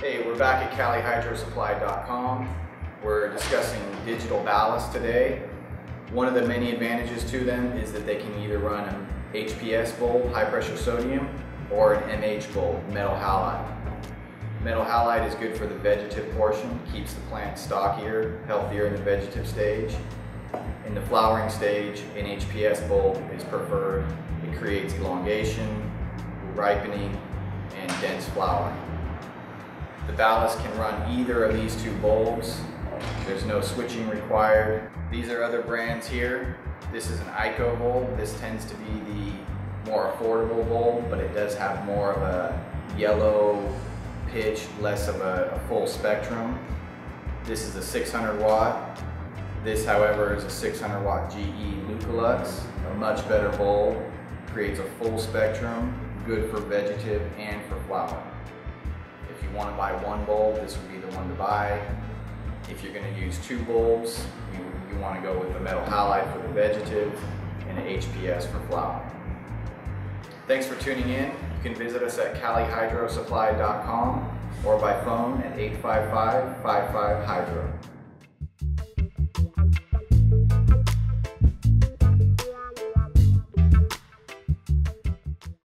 we're back at CaliHydroSupply.com. We're discussing digital ballast today. One of the many advantages to them is that they can either run an HPS bulb, high pressure sodium, or an MH bulb, metal halide. Metal halide is good for the vegetative portion, keeps the plant stockier, healthier in the vegetative stage. In the flowering stage, an HPS bulb is preferred. It creates elongation, ripening, and dense flowering. The ballast can run either of these two bulbs. There's no switching required. These are other brands here. This is an ICO bulb. This tends to be the more affordable bulb, but it does have more of a yellow pitch, less of a, a full spectrum. This is a 600 watt. This, however, is a 600 watt GE Lucalux, a much better bulb, creates a full spectrum, good for vegetative and for flower. You want to buy one bulb, this would be the one to buy. If you're going to use two bulbs, you, you want to go with the metal halide for the vegetative and an HPS for flower. Thanks for tuning in. You can visit us at calihydrosupply.com or by phone at 855-55-HYDRO.